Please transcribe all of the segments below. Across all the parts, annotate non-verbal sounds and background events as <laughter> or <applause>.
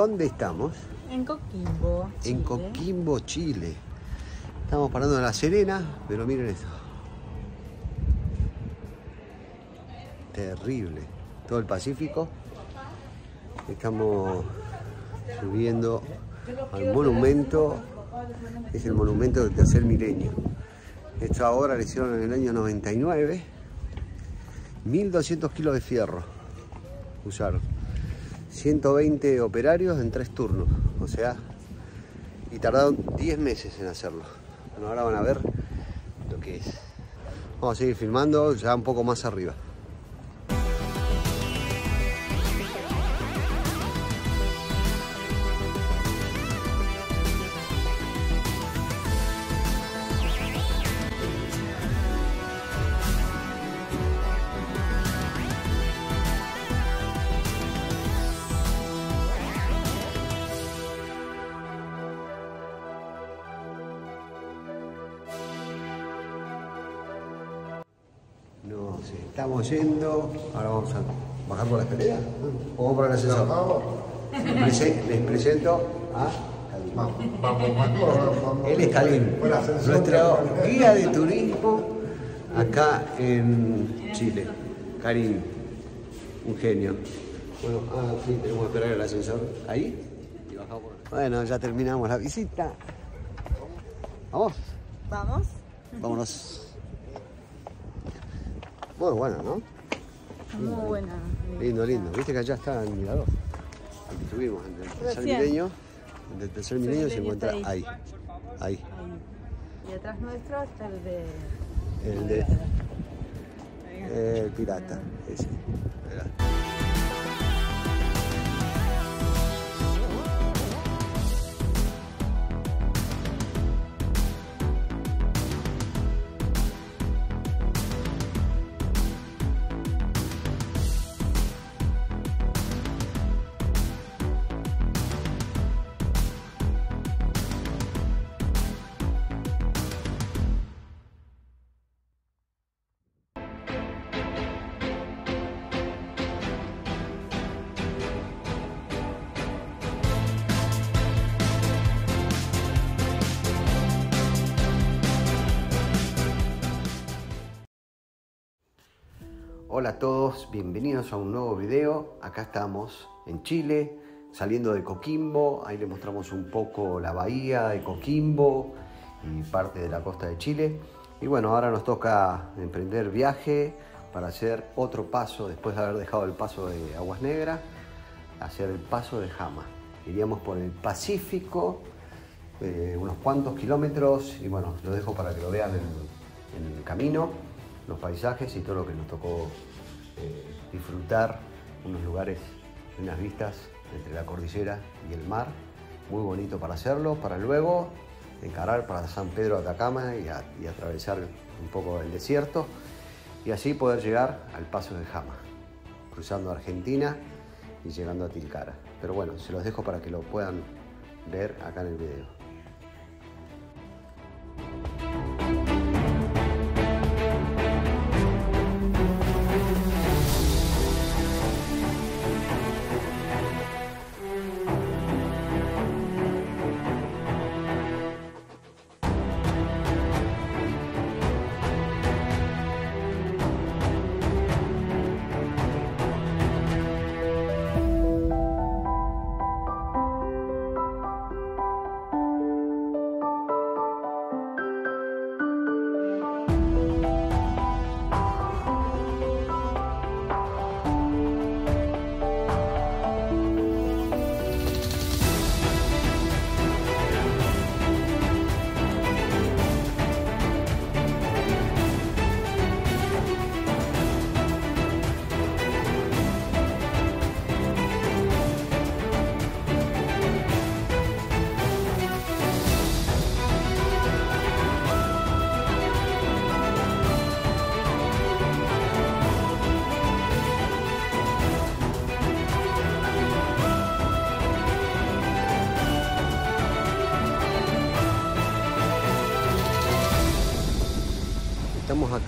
¿Dónde estamos? En Coquimbo. En Chile. Coquimbo, Chile. Estamos parando en La Serena, pero miren esto. Terrible. Todo el Pacífico. Estamos subiendo al monumento. Es el monumento del tercer milenio. Esto ahora lo hicieron en el año 99. 1200 kilos de fierro usaron. 120 operarios en tres turnos. O sea, y tardaron 10 meses en hacerlo. Bueno, ahora van a ver lo que es. Vamos a seguir filmando ya un poco más arriba. Estamos yendo. Ahora vamos a bajar por la escalera. ¿O vamos por el ascensor? Les prese- Les presento a. Vamos, vamos, vamos. Él es ascensor. nuestro guía de turismo acá en Chile. Karim, un genio. Bueno, ah, sí, tenemos que esperar el ascensor ahí y bajamos por Bueno, ya terminamos la visita. Vamos, Vamos. vámonos. Muy bueno, ¿no? Muy buena. Lindo, lindo. Viste que allá está el mirador. Aquí estuvimos, en el tercer milenio. En el tercer milenio se encuentra ahí. ahí. Y atrás nuestro está el de. El de. El pirata, ese. Hola a todos, bienvenidos a un nuevo video. Acá estamos en Chile, saliendo de Coquimbo. Ahí les mostramos un poco la bahía de Coquimbo y parte de la costa de Chile. Y bueno, ahora nos toca emprender viaje para hacer otro paso, después de haber dejado el paso de Aguas Negras, hacer el paso de Jama. Iríamos por el Pacífico, eh, unos cuantos kilómetros, y bueno, lo dejo para que lo vean en el camino, los paisajes y todo lo que nos tocó eh, disfrutar, unos lugares, unas vistas entre la cordillera y el mar, muy bonito para hacerlo, para luego encarar para San Pedro de Atacama y, y atravesar un poco el desierto y así poder llegar al paso de Jama, cruzando Argentina y llegando a Tilcara. Pero bueno, se los dejo para que lo puedan ver acá en el video.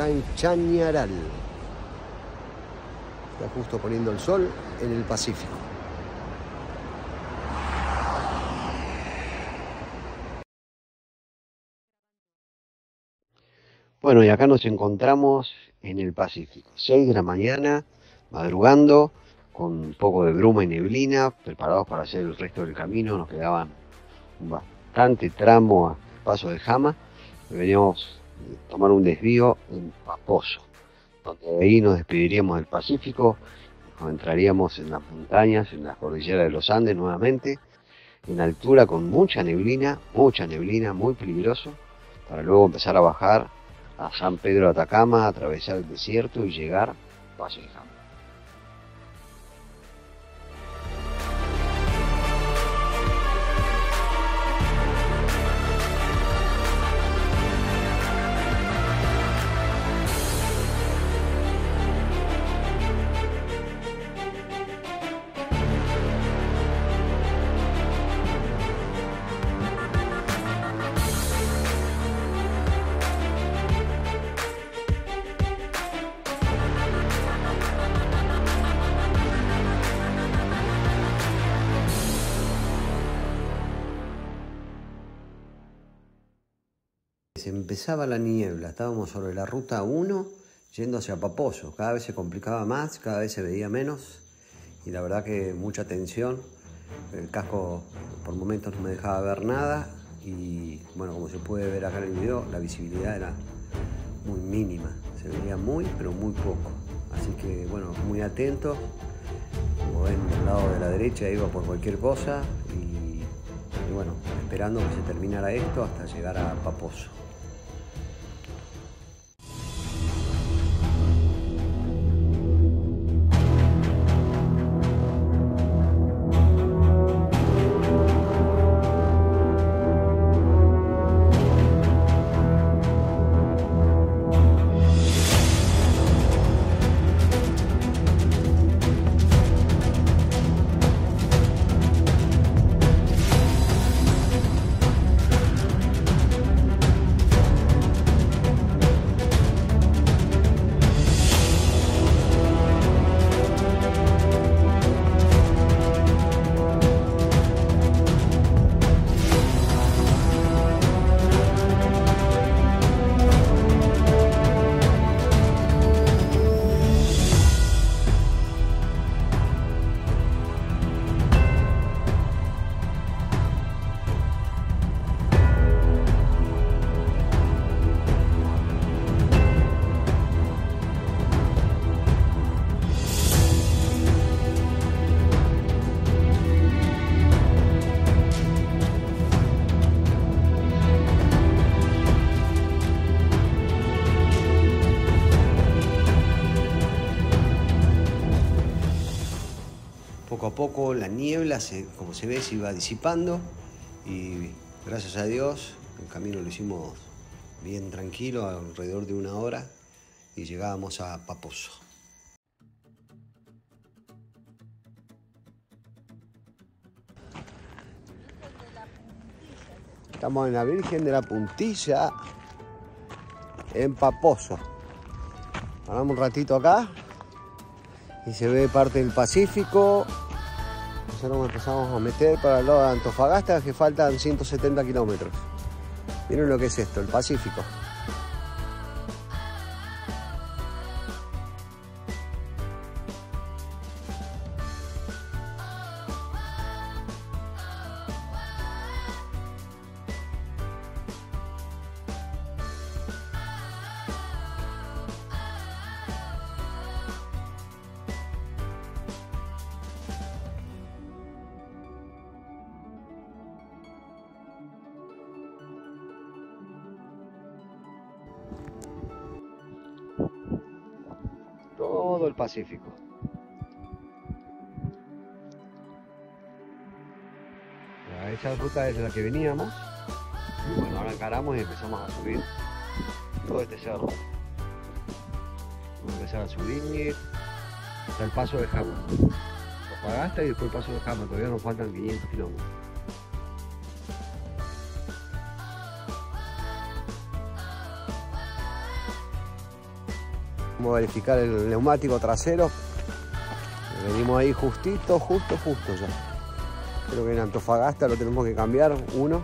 acá en Chañaral. Está justo poniendo el sol en el Pacífico. Bueno, y acá nos encontramos en el Pacífico. 6 de la mañana, madrugando, con un poco de bruma y neblina, preparados para hacer el resto del camino. Nos quedaban bastante tramo a paso de Jama. Veníamos tomar un desvío en Paposo, donde ahí nos despediríamos del Pacífico, nos entraríamos en las montañas, en las cordilleras de los Andes nuevamente, en altura con mucha neblina, mucha neblina, muy peligroso, para luego empezar a bajar a San Pedro de Atacama, atravesar el desierto y llegar a Paso de. Empezaba la niebla, estábamos sobre la ruta 1 yendo hacia Paposo. Cada vez se complicaba más, cada vez se veía menos y la verdad que mucha tensión. El casco por momentos no me dejaba ver nada y bueno, como se puede ver acá en el video, la visibilidad era muy mínima. Se veía muy, pero muy poco. Así que bueno, muy atento. Como ven, del lado de la derecha iba por cualquier cosa y, y bueno, esperando que se terminara esto hasta llegar a Paposo. La niebla, como se ve, se iba disipando y gracias a Dios el camino lo hicimos bien tranquilo, alrededor de una hora y llegábamos a Paposo. Estamos en la Virgen de la Puntilla, en Paposo. Paramos un ratito acá y se ve parte del Pacífico. Nosotros nos empezamos a meter para el lado de Antofagasta, que faltan 170 kilómetros. Miren lo que es esto, el Pacífico. Todo el Pacífico. Esa ruta es la que veníamos. Bueno, ahora encaramos y empezamos a subir todo este cerro. Vamos a empezar a subir hasta el paso de Jama. Antofagasta y después el paso de Jama. Todavía nos faltan 500 kilómetros. Vamos a verificar el neumático trasero. Venimos ahí justito, justo, justo ya. Creo que en Antofagasta lo tenemos que cambiar, uno,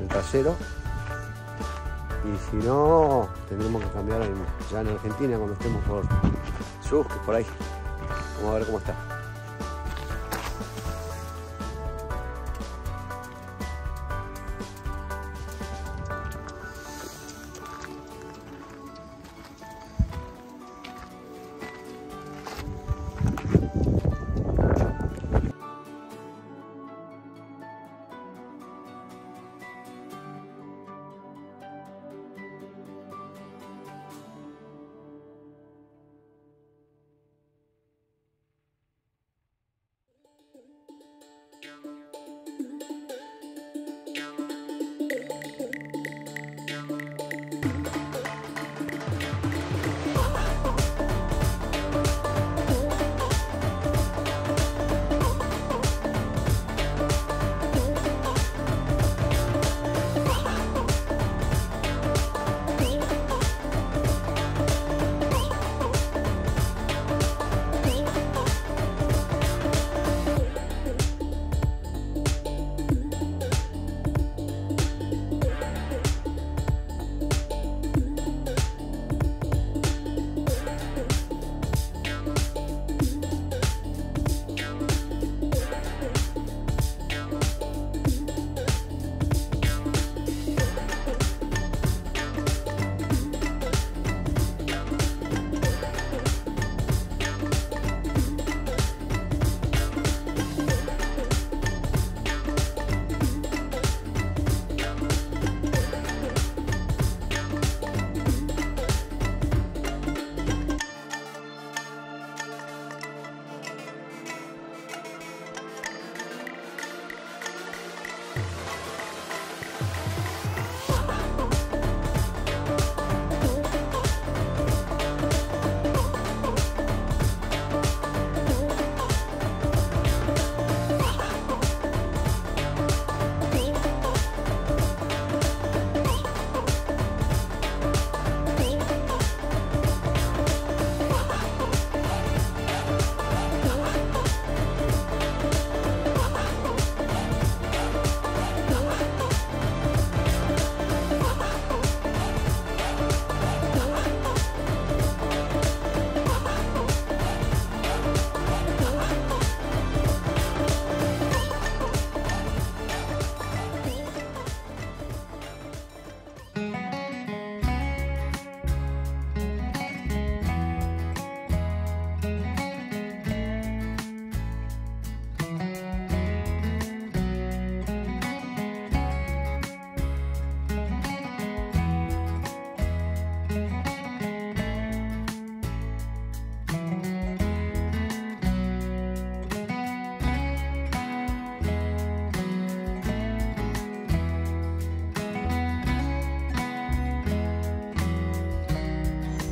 el trasero. Y si no, tendremos que cambiar ya en Argentina cuando estemos por Sus, por ahí. Vamos a ver cómo está.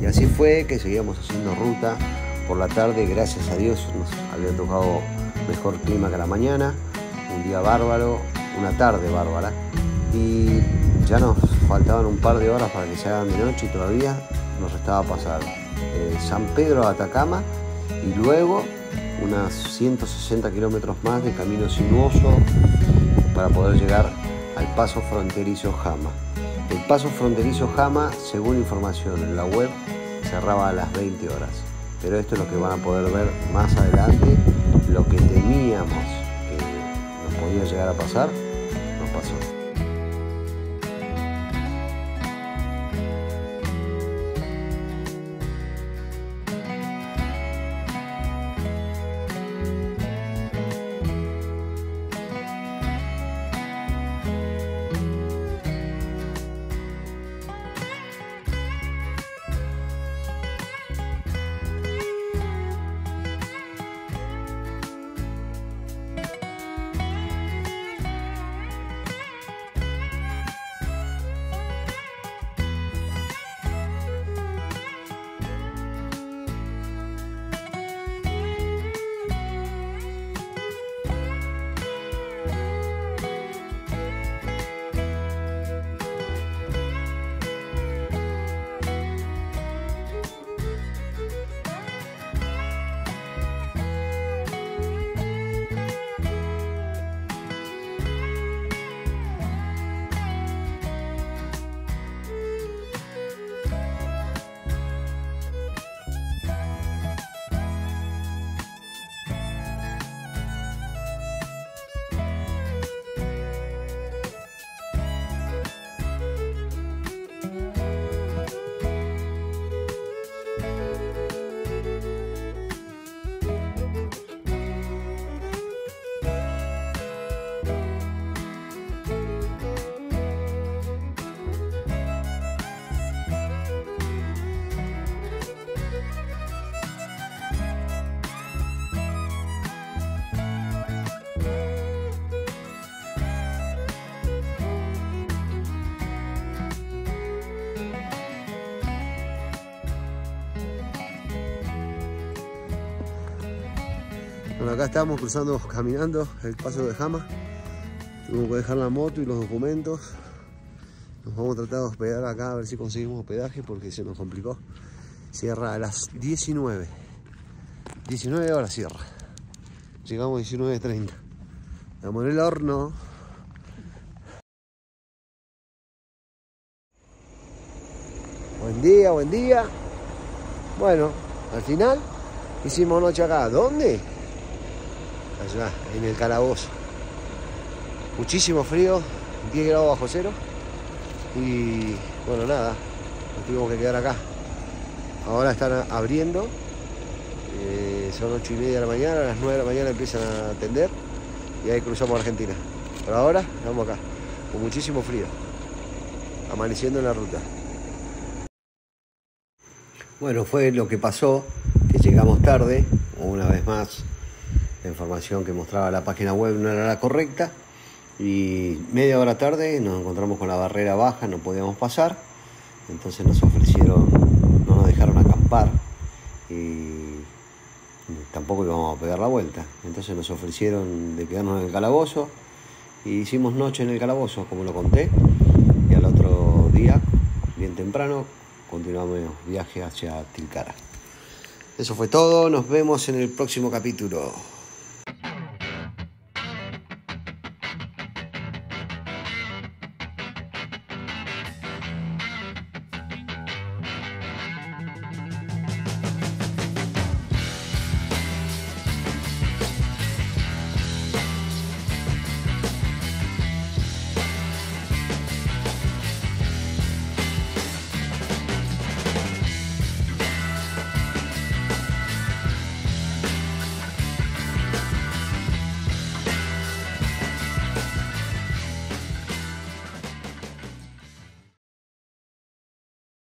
Y así fue que seguíamos haciendo ruta por la tarde, gracias a Dios nos había tocado mejor clima que la mañana, un día bárbaro, una tarde bárbara. Y ya nos faltaban un par de horas para que se hagan de noche y todavía nos restaba pasar eh, San Pedro a Atacama y luego unas 160 kilómetros más de camino sinuoso para poder llegar al paso fronterizo Jama. Paso fronterizo Jama, según información en la web, cerraba a las 20 horas. Pero esto es lo que van a poder ver más adelante. Lo que temíamos que nos podía llegar a pasar, nos pasó. Acá estamos cruzando, <laughs> caminando el paso de Jama. Tuvimos que dejar la moto y los documentos. Nos vamos a tratar de hospedar acá a ver si conseguimos hospedaje porque se nos complicó. Cierra a las 19. 19 horas cierra. Llegamos a 19.30. Estamos en el horno. Buen día, buen día. Bueno, al final hicimos noche acá. ¿Dónde? Allá, en el calabozo. Muchísimo frío, 10 grados bajo cero. Y bueno, nada, nos tuvimos que quedar acá. Ahora están abriendo. eh, son 8 y media de la mañana, a las 9 de la mañana empiezan a atender. Y ahí cruzamos Argentina. Pero ahora estamos acá, con muchísimo frío. Amaneciendo en la ruta. Bueno, fue lo que pasó, que llegamos tarde, una vez más, la información que mostraba la página web no era la correcta, y media hora tarde nos encontramos con la barrera baja, no podíamos pasar, entonces nos ofrecieron, no nos dejaron acampar, y tampoco íbamos a pegar la vuelta, entonces nos ofrecieron de quedarnos en el calabozo, y hicimos noche en el calabozo, como lo conté, y al otro día, bien temprano, continuamos viaje hacia Tilcara. Eso fue todo, nos vemos en el próximo capítulo.